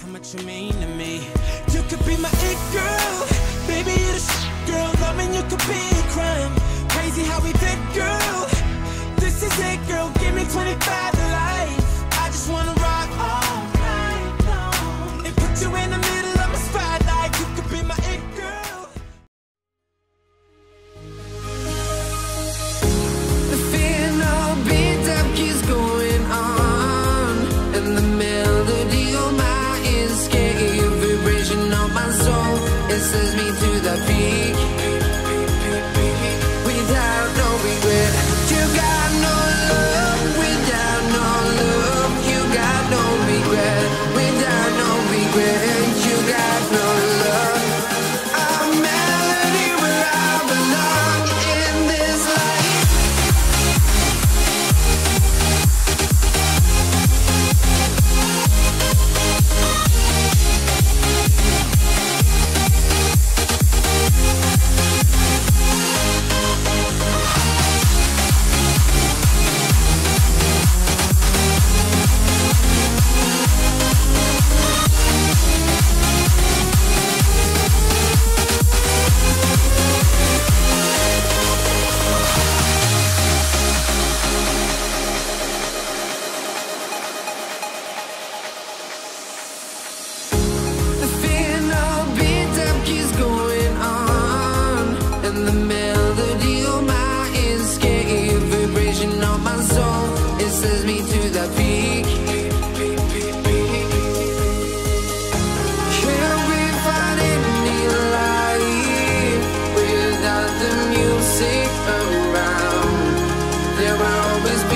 how much you mean to me. You could be my it girl, baby, you're the sh- girl. Loving you could be a crime. Crazy how we fit, girl. This is it, girl. Give me 25 soul, it sends me to the peak. always